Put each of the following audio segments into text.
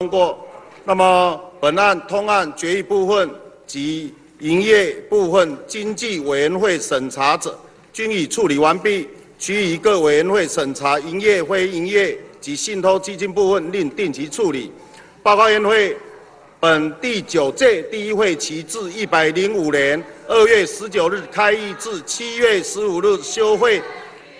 通过。那么本案通案决议部分及营业部分经济委员会审查者均已处理完毕，其余各委员会审查营业、非营业及信托基金部分另定期处理。报告员会本第九届第一会期自一百零五年二月十九日开议至七月十五日休会，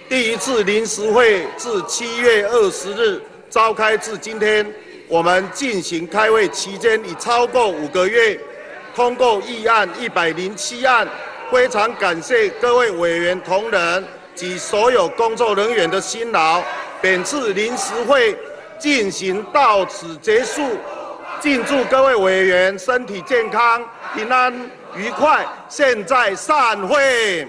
第一次临时会自七月二十日召开至今天。我们进行开会期间已超过五个月，通过议案一百零七案，非常感谢各位委员同仁及所有工作人员的辛劳。本次临时会进行到此结束，敬祝各位委员身体健康、平安愉快。现在散会。